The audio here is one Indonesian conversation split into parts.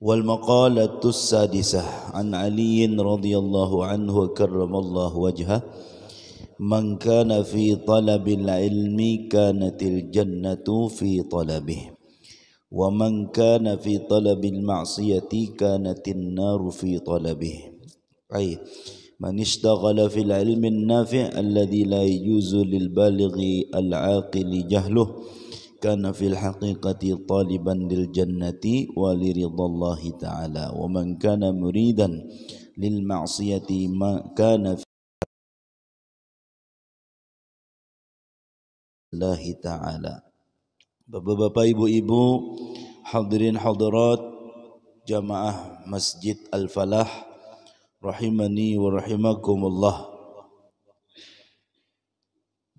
والمقالة السادسة عن علي رضي الله عنه وكرم الله وجهه من كان في طلب العلم كانت الجنة في طلبه ومن كان في طلب المعصية كانت النار في طلبه. أي من اشتغل في العلم النافع الذي لا يجوز للبالغ العاقل جهله kana fil haqiqati taliban lil ibu-ibu, hadirin hadirat jamaah Masjid Al-Falah rahimani wa rahimakumullah.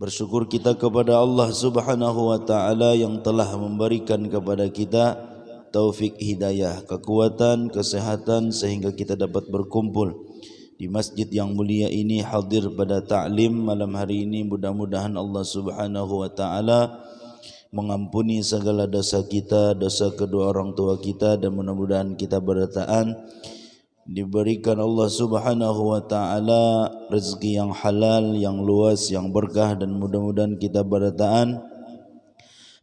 Bersyukur kita kepada Allah Subhanahu wa taala yang telah memberikan kepada kita taufik hidayah, kekuatan, kesehatan sehingga kita dapat berkumpul di masjid yang mulia ini hadir pada ta'lim malam hari ini. Mudah-mudahan Allah Subhanahu wa taala mengampuni segala dosa kita, dosa kedua orang tua kita dan mudah-mudahan kita bertahan diberikan Allah Subhanahu wa taala rezeki yang halal, yang luas, yang berkah dan mudah-mudahan kita bertahan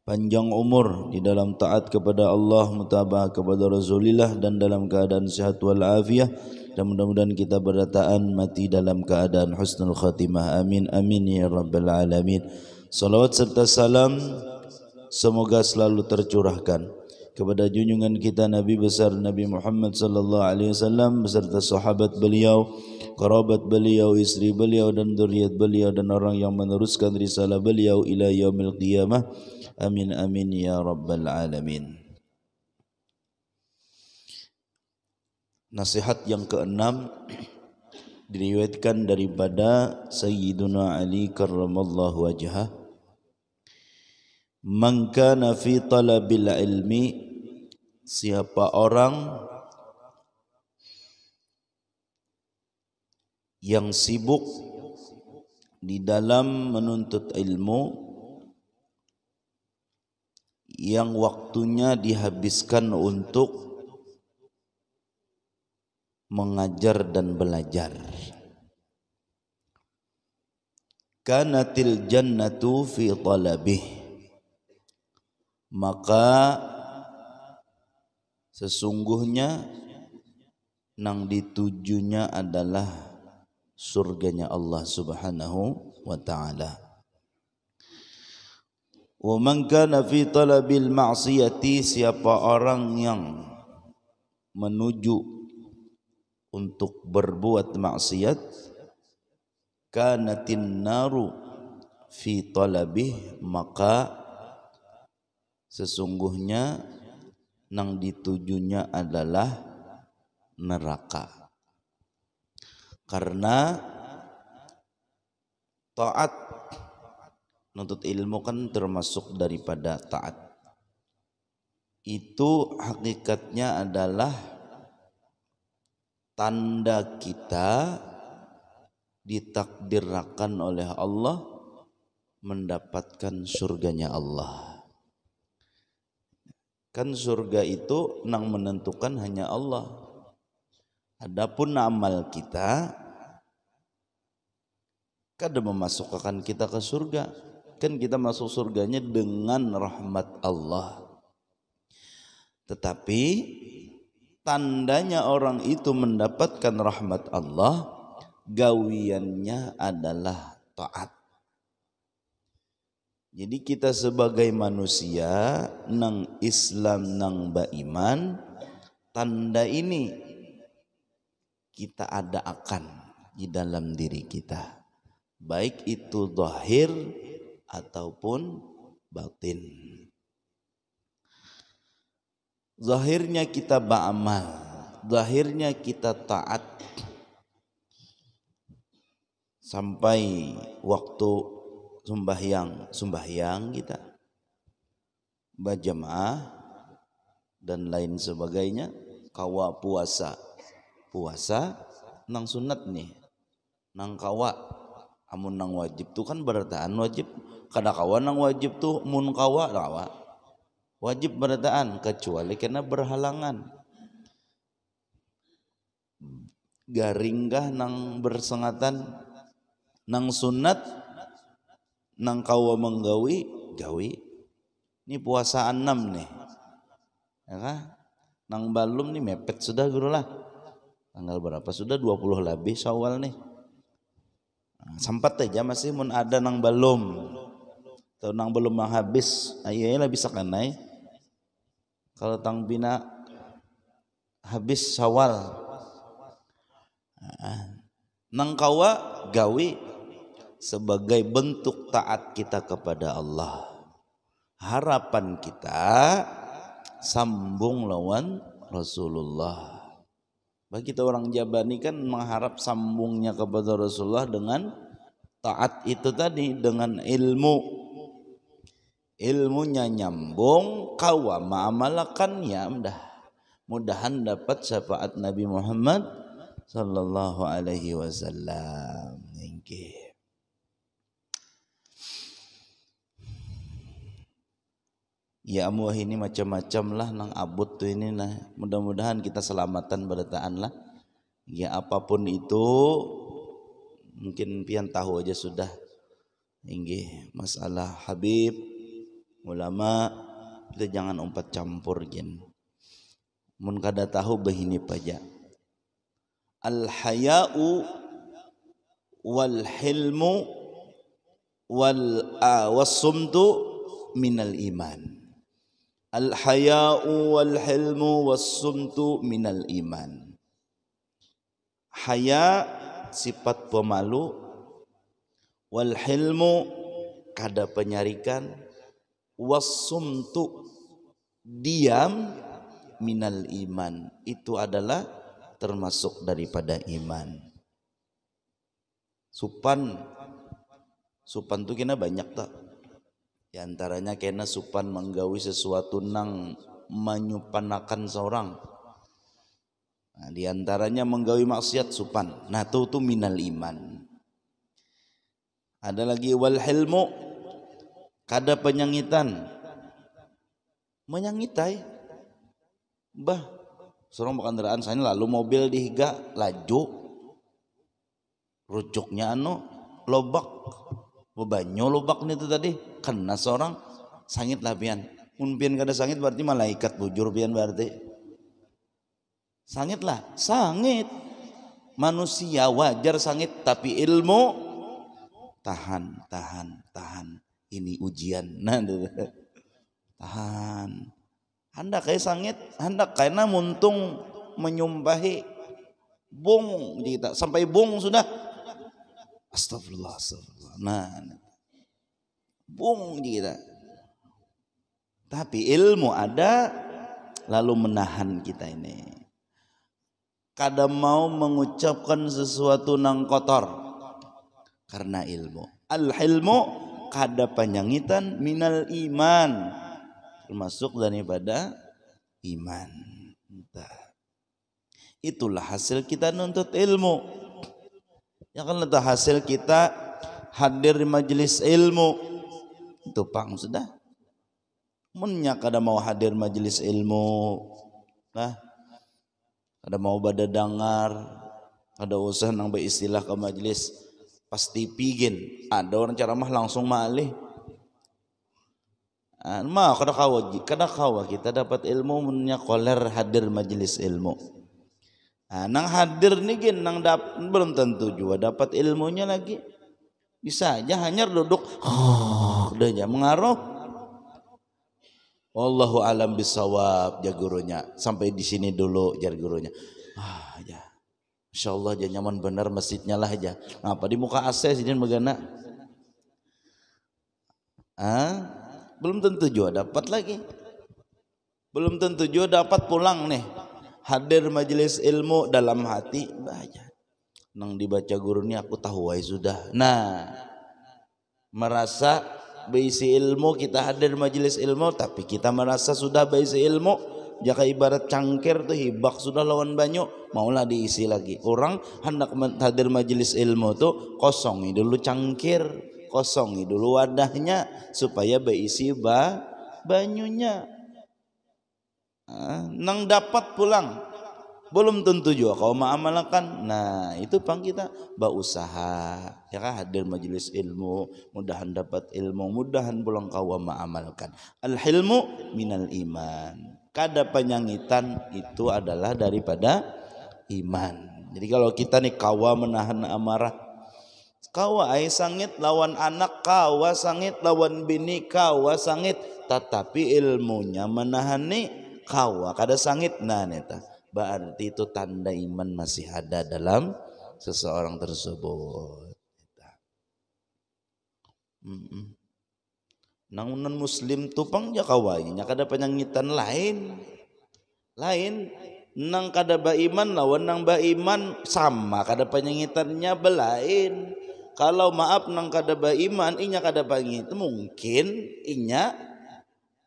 panjang umur di dalam taat kepada Allah, mutabah kepada Rasulullah dan dalam keadaan sehat wal afiah dan mudah-mudahan kita bertahan mati dalam keadaan husnul khatimah. Amin amin ya rabbal alamin. Salawat serta salam semoga selalu tercurahkan kepada junjungan kita Nabi besar Nabi Muhammad sallallahu alaihi wasallam beserta sahabat beliau, kerabat beliau, istri beliau dan zuriat beliau dan orang yang meneruskan risalah beliau ila yaumil qiyamah. Amin amin ya rabbal alamin. Nasihat yang keenam diriwayatkan daripada Sayyiduna Ali karramallahu wajhah Man kana fi talabil ilmi siapa orang yang sibuk di dalam menuntut ilmu yang waktunya dihabiskan untuk mengajar dan belajar. Kanatil jannatu fi talabih. Maka Sesungguhnya nang ditujunya adalah surganya Allah Subhanahu wa taala. Wa man kana fi talabil ma'siyati siapa orang yang menuju untuk berbuat maksiat kanatin naru fi talabih maka sesungguhnya nang ditujunya adalah neraka. Karena taat nuntut ilmu kan termasuk daripada taat. Itu hakikatnya adalah tanda kita ditakdirkan oleh Allah mendapatkan surganya Allah. Kan surga itu nang menentukan hanya Allah. Adapun amal kita kada memasukkan kita ke surga. Kan kita masuk surganya dengan rahmat Allah. Tetapi tandanya orang itu mendapatkan rahmat Allah gawiannya adalah taat. Jadi kita sebagai manusia nang Islam nang baiman tanda ini kita ada akan di dalam diri kita. Baik itu zahir ataupun batin. Zahirnya kita beramal, zahirnya kita taat sampai waktu sembahyang sembahyang kita. Berjamaah dan lain sebagainya. Kawa puasa. Puasa nang sunat nih. Nang kawa. Amun nang wajib tuh kan berataan wajib. Kada kawa nang wajib tuh mun kawa kawa. Wajib berataan kecuali karena berhalangan. Garinggah nang bersengatan? Nang sunat nang kawa menggawi gawi. Ini puasa enam nih. Ya kan? Nang balum nih mepet sudah guru lah tanggal berapa? Sudah 20 lebih syawal nih. Nah, sempat aja masih mun ada nang balum. Atau nang belum habis. Ayo lah bisa kan kalau tang bina habis syawal nah, nang kawa gawi sebagai bentuk taat kita kepada Allah. Harapan kita sambung lawan Rasulullah. Bagi kita orang Jabani kan mengharap sambungnya kepada Rasulullah dengan taat itu tadi dengan ilmu. Ilmunya nyambung, kawa ma'amalakannya mudah. Mudahan dapat syafaat Nabi Muhammad sallallahu alaihi wasallam. Thank you. Ya amuah ini macam-macam lah nang abut tuh ini nah. Mudah-mudahan kita selamatan bertaan lah. Ya apa pun itu mungkin pian tahu aja sudah. Ini masalah Habib ulama kita jangan umpat campur gin mun kada tahu begini paja. Al haya'u wal hilmu wal uh, wasumtu minal iman Al haya'u wal hilmu was sumtu minal iman. Haya sifat pemalu wal hilmu kada penyarikan was sumtu diam minal iman itu adalah termasuk daripada iman. Supan supan itu kena banyak tak? Di antaranya kena supan menggawi sesuatu nang menyupanakan seorang. Nah, di antaranya menggawi maksiat supan. Nah, itu itu minal iman. Ada lagi wal hilmu kada penyangitan. Menyangitai. Bah, seorang kendaraan saya lalu mobil dihiga laju rujuknya anu lobak bebanyo lubak nih itu tadi. Kena seorang. Sangit lah pian. Mun pian kada sangit berarti malaikat bujur pian berarti. Sangit lah. Sangit. Manusia wajar sangit tapi ilmu tahan tahan tahan. Ini ujian. Nah tahan. Hendak kayak sangit hendak karena muntung menyumbahi bung kita sampai bung sudah astagfirullah astagfirullah Nah, bung kita. Tapi ilmu ada lalu menahan kita ini. Kadang mau mengucapkan sesuatu nang kotor karena ilmu. Al ilmu kada panyangitan minal iman termasuk daripada iman. Itulah hasil kita nuntut ilmu. Ya kan hasil kita hadir di majelis ilmu. Itu pang sudah munnya kada mau hadir majelis ilmu nah. Kada mau bada dengar ada usah nang beristilah ke majelis. Pasti pigin ada orang ceramah langsung malih. Ah, ma kada kawa kada kawa kita dapat ilmu munnya koler hadir majelis ilmu. Ah, nang hadir nih gin nang dap, belum tentu juga dapat ilmunya lagi. Bisa aja hanya duduk oh, ya mengaruh. Wallahu alam bisawab ya gurunya. Sampai di sini dulu jar gurunya. Ah ya. Insya Allah aja nyaman benar masjidnya lah aja. Apa di muka AC sini megana? Ah, belum tentu juga dapat lagi. Belum tentu juga dapat pulang nih. Hadir majelis ilmu dalam hati baca. Nang dibaca guru ini aku tahu wai sudah. Nah merasa berisi ilmu kita hadir majelis ilmu tapi kita merasa sudah berisi ilmu. Jika ibarat cangkir tuh hibak sudah lawan banyak maulah diisi lagi. Orang hendak hadir majelis ilmu tuh kosongi dulu cangkir kosongi dulu wadahnya supaya berisi ba banyunya nang dapat pulang. Belum tentu juga. Kau mengamalkan. Nah itu pang kita. Berusaha ya kan hadir majelis ilmu. Mudahan dapat ilmu. Mudahan pulang kau mengamalkan. Al hilmu minal iman. Kada penyangitan itu adalah daripada iman. Jadi kalau kita nih kawa menahan amarah. Kawa ay sangit lawan anak kawa sangit lawan bini kawa sangit. Tetapi ilmunya menahan nih kawa kada sangit nah neta berarti itu tanda iman masih ada dalam seseorang tersebut. Hmm. Nang non muslim tupang ya kawainya kada penyangitan lain. Lain nang kada ba iman lawan nang ba iman sama kada penyangitannya belain. Kalau maaf nang kada ba iman inya kada pangit mungkin inya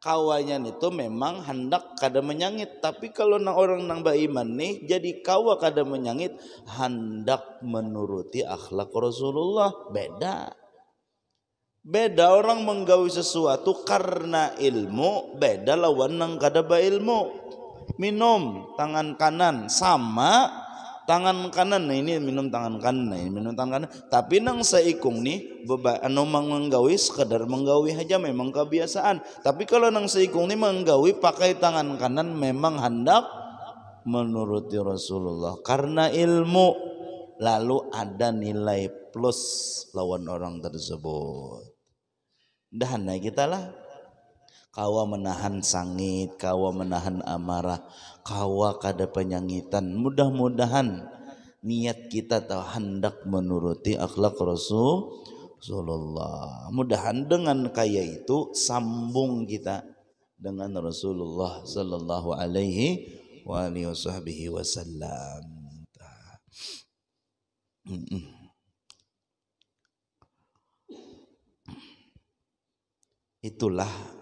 kawayan itu memang hendak kada menyangit. Tapi kalau nang orang nang beriman nih jadi kawa kada menyangit hendak menuruti akhlak Rasulullah. Beda. Beda orang menggawi sesuatu karena ilmu beda lawan nang kada ba ilmu minum tangan kanan sama tangan kanan. Nah ini minum tangan kanan nah ini minum tangan kanan. Tapi nang seikung nih beba anu menggawi sekadar menggawi aja memang kebiasaan. Tapi kalau nang seikung nih menggawi pakai tangan kanan memang hendak menuruti Rasulullah. Karena ilmu lalu ada nilai plus lawan orang tersebut. Dah nah kita lah kawa menahan sangit, kawa menahan amarah, kawa kada penyangitan. Mudah-mudahan niat kita tahu hendak menuruti akhlak Rasulullah. Mudahan dengan kaya itu sambung kita dengan Rasulullah sallallahu alaihi wa alihi wasallam. Itulah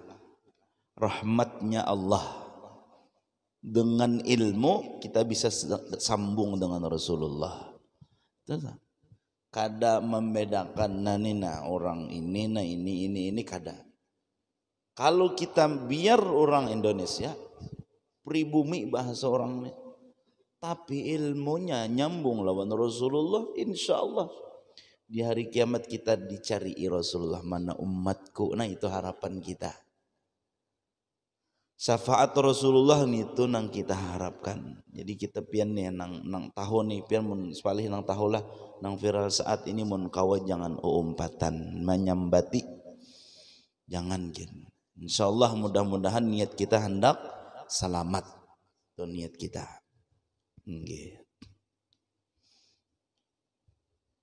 rahmatnya Allah. Dengan ilmu kita bisa sambung dengan Rasulullah. Kada membedakan nanina orang ini nah ini ini ini kada. Kalau kita biar orang Indonesia pribumi bahasa orang tapi ilmunya nyambung lawan Rasulullah insya Allah. Di hari kiamat kita dicari Rasulullah mana umatku? Nah itu harapan kita syafaat Rasulullah itu nang kita harapkan. Jadi kita pian nih nang nang tahun nih pian mun sepalih nang tahu lah nang viral saat ini mun kawa jangan umpatan menyambati. Jangan gin insyaallah mudah-mudahan niat kita hendak selamat itu niat kita. Nggih.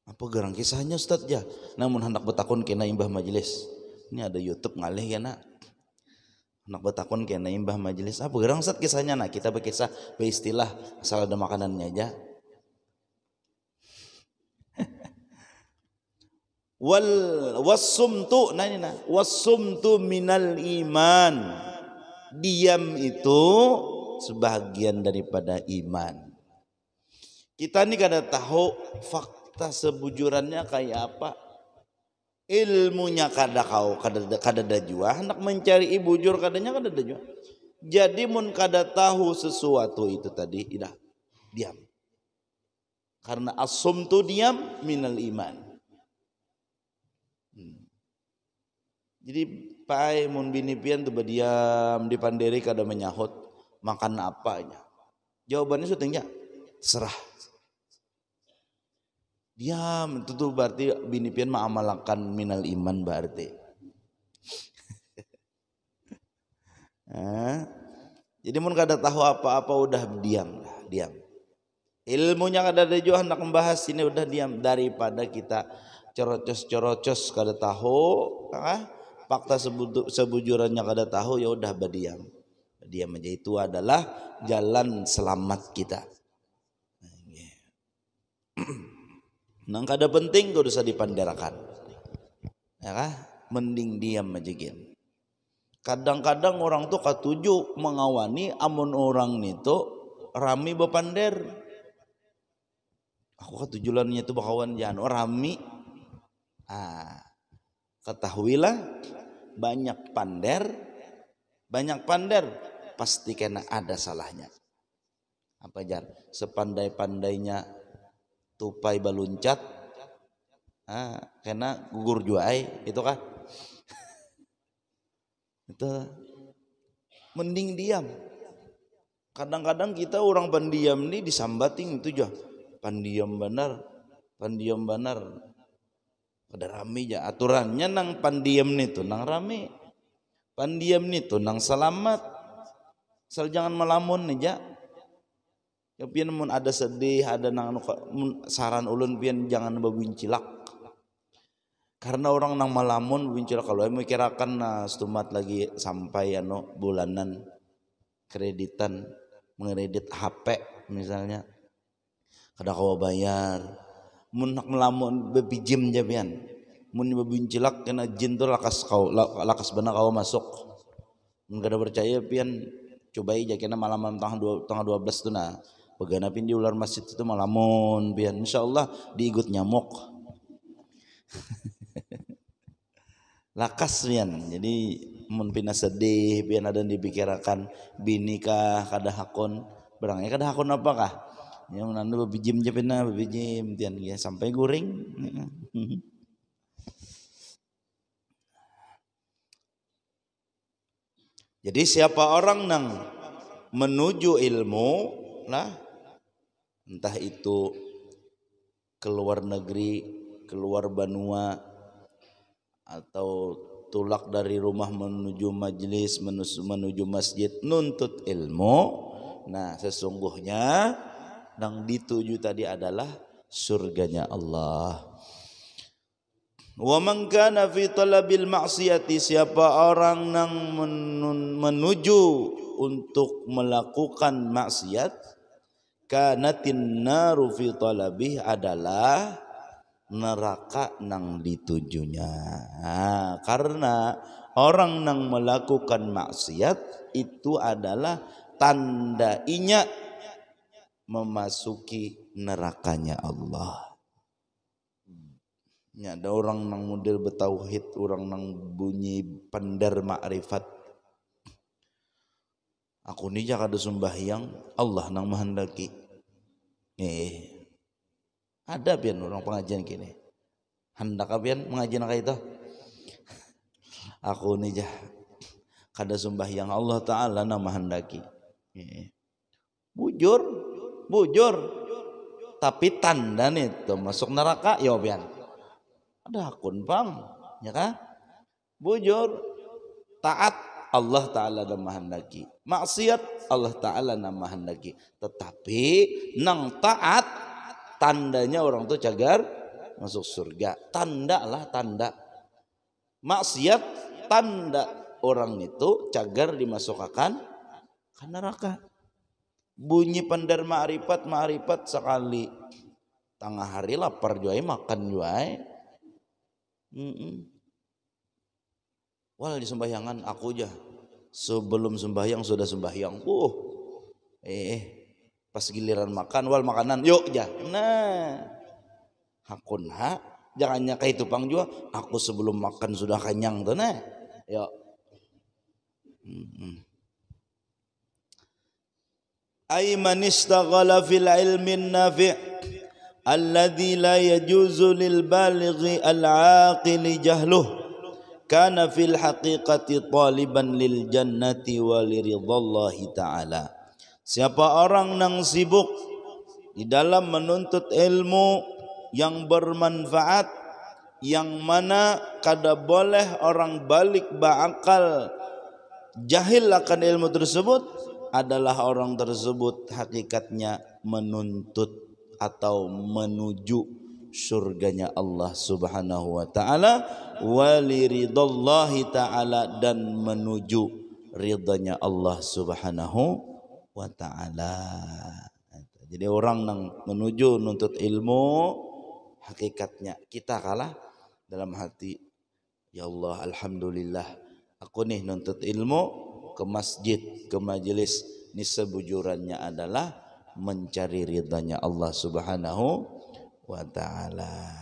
Apa gerang kisahnya Ustaz? Ya namun hendak betakun kena imbah majelis. Ini ada YouTube ngalih ya nak Anak betakun kena imbah majelis. Apa gerang saat kisahnya. Nah kita berkisah beristilah. Asal ada makanannya aja. Wal wasumtu nah ini nah. Wasumtu minal iman. Diam itu sebagian daripada iman. Kita ini kada tahu fakta sebujurannya kayak apa ilmunya kada kau kada kada ada jua hendak mencari ibu jur kadanya kada ada jua. Jadi mun kada tahu sesuatu itu tadi idah diam. Karena asum tu diam minal iman. Hmm. jadi pai mun bini pian tu berdiam di panderi kada menyahut makan apanya jawabannya sudah serah Diam, itu tuh berarti bini pian mengamalkan minal iman berarti. eh? Jadi mun kada tahu apa-apa udah diam lah, diam. Ilmunya kada ada juga hendak membahas ini udah diam daripada kita corocos-corocos kada tahu, ah, fakta sebujurannya kada tahu ya udah berdiam. Diam aja itu adalah jalan selamat kita. Nang kada penting kau dosa dipanderakan. Ya kah? Mending diam majigin. Kadang-kadang orang tuh katuju mengawani amun orang itu rami bepander. Aku katujulannya itu bakawan jangan oh, rami. Ah, ketahuilah banyak pander, banyak pander pasti kena ada salahnya. apa jar sepandai-pandainya tupai baluncat ah kena gugur juai itu kan itu. Mending diam. Kadang-kadang kita orang pendiam nih disambating itu jah pendiam benar pendiam benar. Ada rame ya aturannya nang pendiam nih tuh nang rame. Pendiam nih tuh nang selamat. Asal jangan melamun nih ya ya pian mun ada sedih ada nang saran ulun pian jangan babincilak karena orang nang malamun bincang kalau emu kirakan nah stumat lagi sampai anu bulanan kreditan mengredit HP misalnya. Kada kau bayar. Mun nak melamun bebijim jabian mun bebincilak kena jin tu lakas kau lakas benar kau masuk. Mun kada percaya pian cobai aja kena malam malam tanggal dua tanggal dua belas tu nah Bagaimana pin di ular masjid itu malamun pian insyaallah diikut nyamuk. Lakas pian jadi mun pina sedih pian ada dipikirakan bini kah kada hakon. Berangnya kada hakon apakah ya menandu bijim je pina bijim tian ya sampai guring. Jadi siapa orang nang menuju ilmu lah entah itu keluar negeri keluar benua atau tulak dari rumah menuju majlis menuju masjid nuntut ilmu. Nah sesungguhnya yang dituju tadi adalah surganya Allah. Wa man kana fi talabil ma'siyati siapa orang yang menuju untuk melakukan maksiat kanatin naru fi talabih adalah neraka nang ditujunya. Nah, karena orang nang melakukan maksiat itu adalah tanda inya memasuki nerakanya Allah. Ya, ada orang nang model betauhid, orang nang bunyi pandar makrifat. Aku ni jaga sembahyang, Allah nang menghendaki. Eh, ada pian orang pengajian kini. Hendak pian mengaji nak itu. Aku ni jah kada yang Allah Taala nama hendaki. Bujur, bujur. Tapi tanda nih masuk neraka ya pian. Ada akun pang, ya kan? Bujur, taat Allah Ta'ala nama hendaki. Maksiat Allah Ta'ala nama hendaki. Tetapi nang taat tandanya orang tuh cagar masuk surga tanda lah tanda maksiat tanda orang itu cagar dimasukkan ke neraka bunyi pandar ma'rifat ma'rifat sekali tengah hari lapar juai makan juai mm -mm. wal di sembahyangan aku aja sebelum sembahyang sudah sembahyang. Uh. Eh pas giliran makan wal makanan yuk ya nah. Hakun ha? Jangannya kayak itu pang juga aku sebelum makan sudah kenyang tuh nah. Yuk hmm. ay man istaghala fil ilmin nafi' alladhi la yajuzu lil balighi al aqili jahluh kana fil haqiqati taliban lil jannati wa liridhallahi ta'ala. Siapa orang yang sibuk di dalam menuntut ilmu yang bermanfaat yang mana kada boleh orang balik bakal jahil akan ilmu tersebut adalah orang tersebut hakikatnya menuntut atau menuju surganya Allah Subhanahu wa taala waliridallahi taala dan menuju ridhanya Allah Subhanahu wa taala. Jadi orang yang menuju nuntut ilmu hakikatnya kita kalah dalam hati ya Allah alhamdulillah aku nih nuntut ilmu ke masjid ke majelis ini sebujurannya adalah mencari ridhanya Allah Subhanahu wa taala.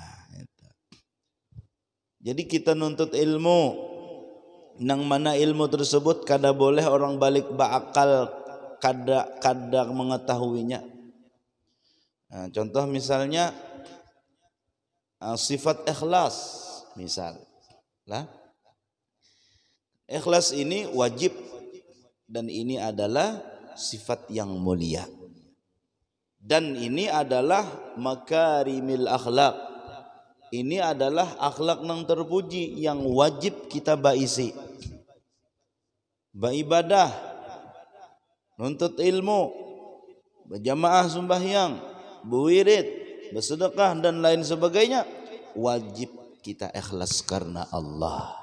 Jadi kita nuntut ilmu nang mana ilmu tersebut kada boleh orang balik bakal kadang kadang mengetahuinya. Nah, contoh misalnya uh, sifat ikhlas misal lah ikhlas ini wajib dan ini adalah sifat yang mulia dan ini adalah makarimil akhlak. Ini adalah akhlak yang terpuji yang wajib kita baisi. Beribadah nuntut ilmu berjamaah sembahyang berwirid bersedekah dan lain sebagainya wajib kita ikhlas karena Allah.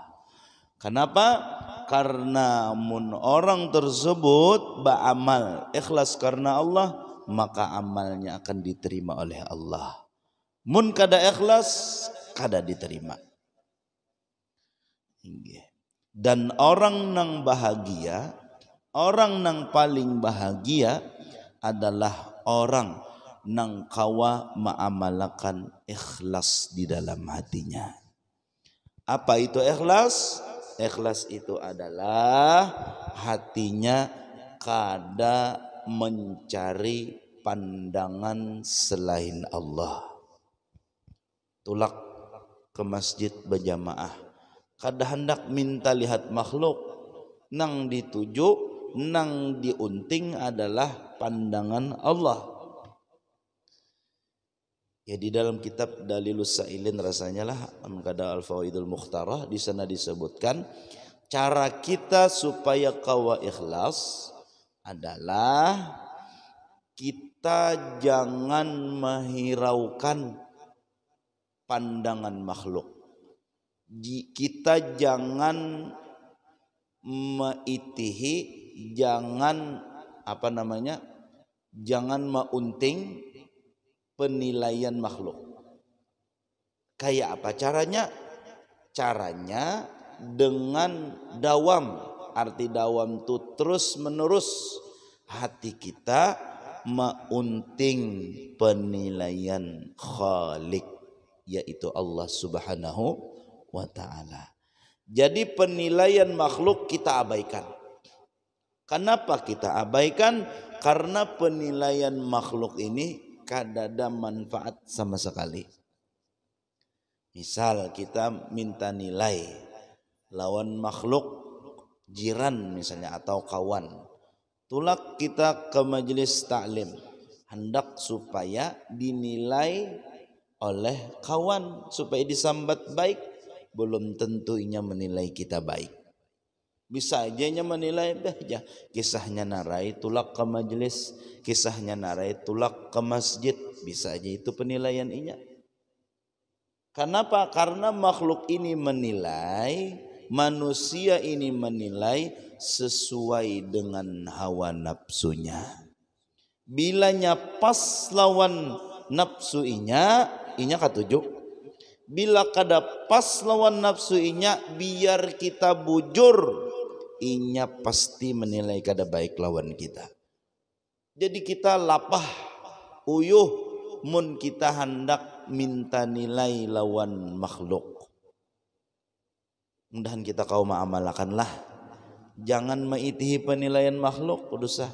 Kenapa? Karena mun orang tersebut beramal ikhlas karena Allah maka amalnya akan diterima oleh Allah. Mun kada ikhlas, kada diterima. Dan orang nang bahagia, orang nang paling bahagia adalah orang nang kawa ma'amalakan ikhlas di dalam hatinya. Apa itu ikhlas? Ikhlas itu adalah hatinya kada mencari pandangan selain Allah. Tulak ke masjid berjamaah. Kada hendak minta lihat makhluk. Nang dituju, nang diunting adalah pandangan Allah. Ya di dalam kitab Dalilus Sa'ilin rasanya lah kada Al-Fawaidul Mukhtarah di sana disebutkan cara kita supaya kawa ikhlas adalah kita jangan menghiraukan pandangan makhluk. Kita jangan meitihi, jangan apa namanya? Jangan meunting penilaian makhluk. Kayak apa caranya? Caranya dengan dawam arti dawam itu terus menerus hati kita meunting penilaian Khalik yaitu Allah Subhanahu wa taala. Jadi penilaian makhluk kita abaikan. Kenapa kita abaikan? Karena penilaian makhluk ini kadada manfaat sama sekali. Misal kita minta nilai lawan makhluk jiran misalnya atau kawan. Tulak kita ke majelis taklim hendak supaya dinilai oleh kawan supaya disambat baik belum tentunya menilai kita baik. Bisa aja nya menilai aja kisahnya narai tulak ke majelis, kisahnya narai tulak ke masjid, bisa aja itu penilaian inya. Kenapa? Karena makhluk ini menilai manusia ini menilai sesuai dengan hawa nafsunya. Bilanya pas lawan nafsu inya, inya katujuk. Bila kada pas lawan nafsu inya, biar kita bujur, inya pasti menilai kada baik lawan kita. Jadi kita lapah, uyuh, mun kita hendak minta nilai lawan makhluk Mudahan kita kau lah. Jangan meitihi penilaian makhluk kudusah.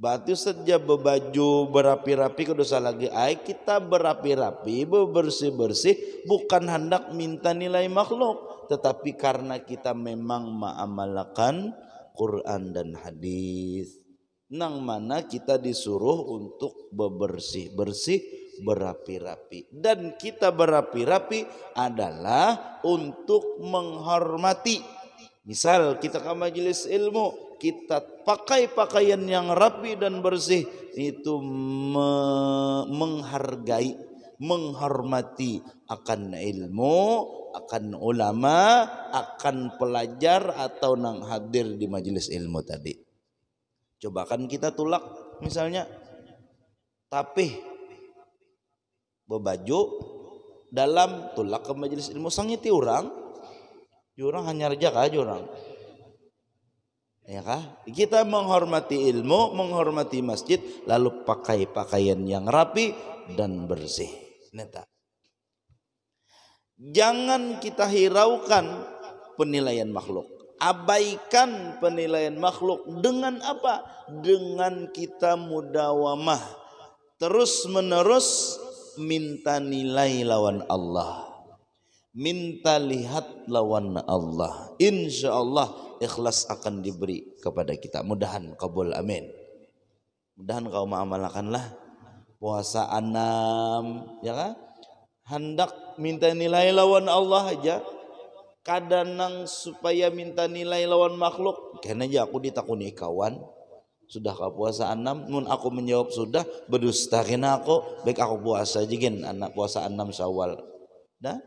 Batu saja berbaju berapi-rapi kudusah lagi. Ay kita berapi-rapi, bersih-bersih bukan hendak minta nilai makhluk, tetapi karena kita memang mengamalkan Quran dan hadis. Nang mana kita disuruh untuk bebersih-bersih berapi-rapi. Dan kita berapi-rapi adalah untuk menghormati. Misal kita ke majelis ilmu kita pakai pakaian yang rapi dan bersih itu me menghargai menghormati. Akan ilmu akan ulama akan pelajar atau nang hadir di majelis ilmu tadi. Coba kan kita tulak misalnya tapi berbaju dalam tulak ke majelis ilmu sangiti orang orang hanya rejak aja orang ya kah? Kita menghormati ilmu menghormati masjid lalu pakai pakaian yang rapi dan bersih. Neta. Jangan kita hiraukan penilaian makhluk. Abaikan penilaian makhluk dengan apa? Dengan kita mudawamah. Terus menerus minta nilai lawan Allah. Minta lihat lawan Allah. Insya Allah ikhlas akan diberi kepada kita. Mudahan kabul amin. Mudahan kau mengamalkanlah puasa enam ya kan? Hendak minta nilai lawan Allah aja. Kadang supaya minta nilai lawan makhluk karena aja aku ditakuni kawan sudah kau puasa enam nun aku menjawab sudah berdusta kena aku baik aku puasa aja anak puasa enam syawal dah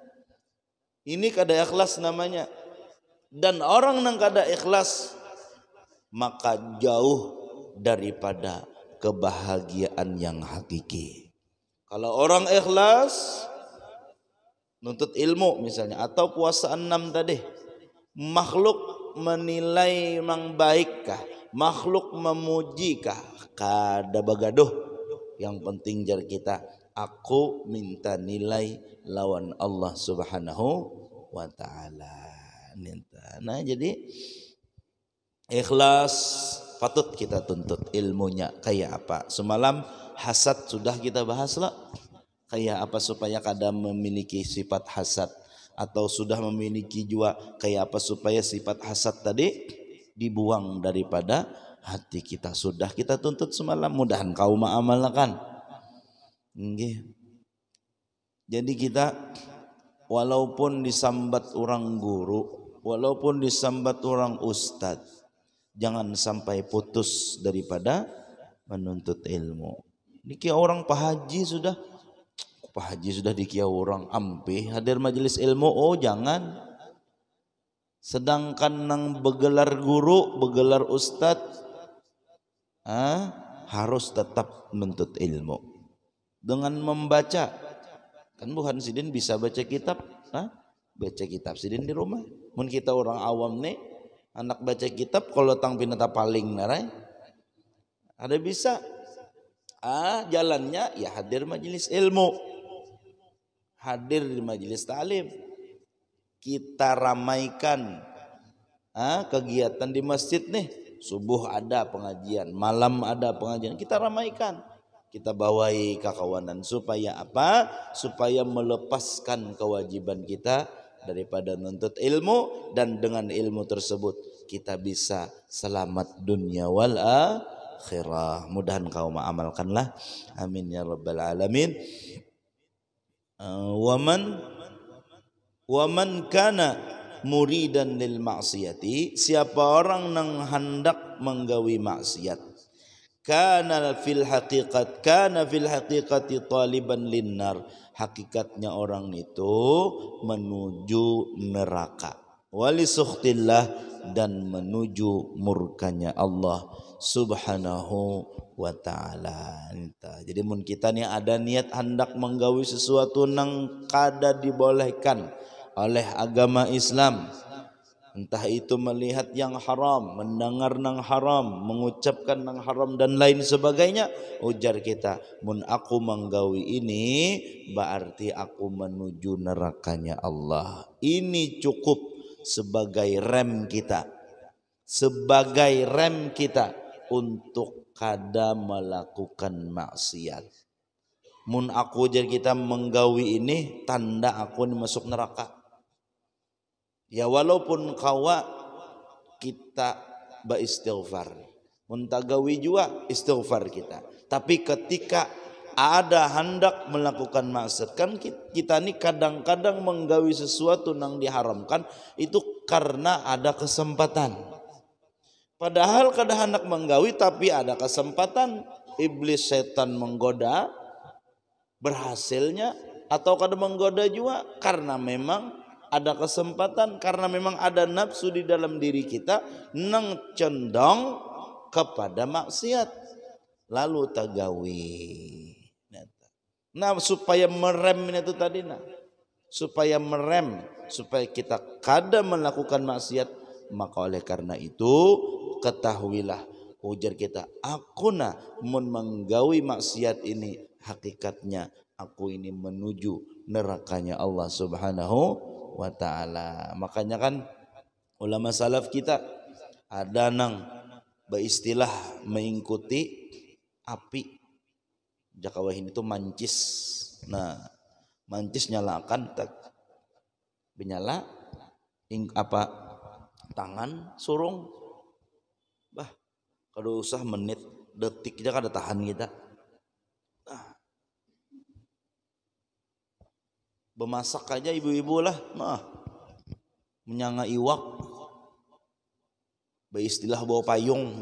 ini kada ikhlas namanya. Dan orang yang kada ikhlas maka jauh daripada kebahagiaan yang hakiki. Kalau orang ikhlas nuntut ilmu misalnya atau puasa enam tadi makhluk menilai memang baikkah makhluk memujikah kada bagaduh. Yang penting jar kita aku minta nilai lawan Allah Subhanahu wa taala. Nah, jadi ikhlas patut kita tuntut ilmunya. Kayak apa. Semalam hasad sudah kita bahas lah. Kayak apa supaya kadang memiliki sifat hasad? Atau sudah memiliki jua? Kayak apa supaya sifat hasad tadi dibuang daripada hati kita. Sudah kita tuntut semalam mudahan kau mengamalkan Nggih. Jadi kita walaupun disambat orang guru, walaupun disambat orang ustad, jangan sampai putus daripada menuntut ilmu. Niki orang Pak Haji sudah. Pak Haji sudah dikia orang? Ampe hadir majelis ilmu? Oh jangan sedangkan nang begelar guru begelar ustad ah, harus tetap menuntut ilmu. Dengan membaca kan bukan sidin bisa baca kitab Hah? baca kitab sidin di rumah. Mun kita orang awam nih anak baca kitab kalau tang pinata paling narai ada bisa. Ah jalannya ya hadir majelis ilmu. Hadir di majelis talim kita ramaikan ah, kegiatan di masjid nih subuh ada pengajian malam ada pengajian kita ramaikan kita bawai kekawanan supaya apa? Supaya melepaskan kewajiban kita daripada menuntut ilmu dan dengan ilmu tersebut kita bisa selamat dunia wal akhirah. Mudahan kau mengamalkanlah. Amin ya rabbal alamin. Uh, waman waman kana muridan lil maksiati siapa orang yang hendak menggawi maksiat. Kana fil haqiqat kana fil haqiqati taliban linnar hakikatnya orang itu menuju neraka. Wali sukhtillah dan menuju murkanya Allah subhanahu wa ta'ala. Jadi mun kita ni ada niat hendak menggawi sesuatu nang kada dibolehkan oleh agama Islam entah itu melihat yang haram, mendengar nang haram, mengucapkan nang haram dan lain sebagainya, ujar kita, mun aku menggawi ini berarti aku menuju nerakanya Allah. Ini cukup sebagai rem kita. Sebagai rem kita untuk kada melakukan maksiat. Mun aku jadi kita menggawi ini tanda aku ini masuk neraka Ya walaupun kawa kita beristighfar. Muntagawi juga istighfar kita. Tapi ketika ada hendak melakukan maksiat kan kita ini kadang-kadang menggawi sesuatu yang diharamkan itu karena ada kesempatan. Padahal kadang hendak menggawi tapi ada kesempatan iblis setan menggoda berhasilnya atau kadang menggoda juga karena memang ada kesempatan karena memang ada nafsu di dalam diri kita nang condong kepada maksiat. Lalu tagawi. Nah supaya merem itu tadi nah. Supaya merem supaya kita kada melakukan maksiat maka oleh karena itu ketahuilah ujar kita aku na mun menggawi maksiat ini hakikatnya aku ini menuju nerakanya Allah Subhanahu wa taala. Makanya kan ulama salaf kita ada nang beristilah mengikuti api. Jakawahin itu mancis. Nah mancis nyalakan tak. Menyala ing apa tangan surung. Bah kalau usah menit detik aja kada tahan kita bemasak aja ibu-ibu lah mah. Menyanga iwak. Istilah bawa payung.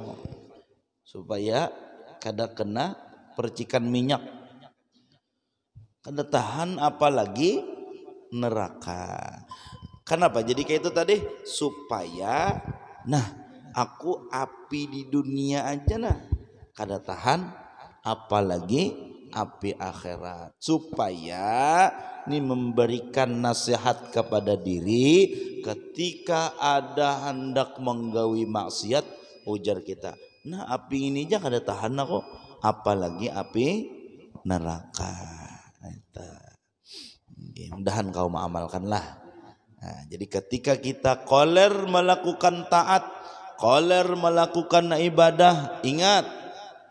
Supaya kada kena percikan minyak. Kada tahan apalagi neraka. Kenapa jadi kayak itu tadi? Supaya nah aku api di dunia aja nah. Kada tahan apalagi api akhirat. Supaya ini memberikan nasihat kepada diri ketika ada hendak menggawi maksiat ujar kita nah api ini aja kada tahan aku apalagi api neraka. Mudahan kau mengamalkanlah nah, jadi ketika kita koler melakukan taat koler melakukan ibadah ingat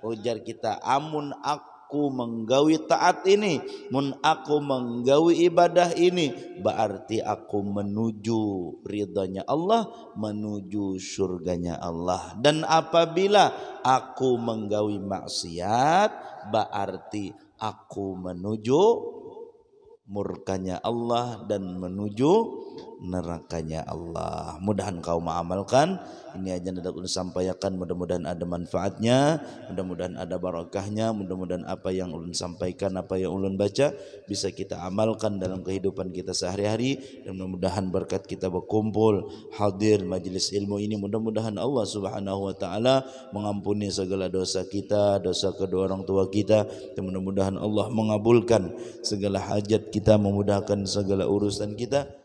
ujar kita amun aku aku menggawi taat ini. Mun aku menggawi ibadah ini. Berarti aku menuju ridhanya Allah menuju surganya Allah. Dan apabila aku menggawi maksiat berarti aku menuju murkanya Allah dan menuju nerakanya Allah. Mudahan kau mengamalkan. Ini aja dapat ulun sampaikan mudah-mudahan ada manfaatnya. Mudah-mudahan ada barakahnya. Mudah-mudahan apa yang ulun sampaikan apa yang ulun baca bisa kita amalkan dalam kehidupan kita sehari-hari. Dan mudah-mudahan berkat kita berkumpul hadir majlis ilmu ini. Mudah-mudahan Allah Subhanahu wa taala mengampuni segala dosa kita dosa kedua orang tua kita. Dan mudah-mudahan Allah mengabulkan segala hajat kita memudahkan segala urusan kita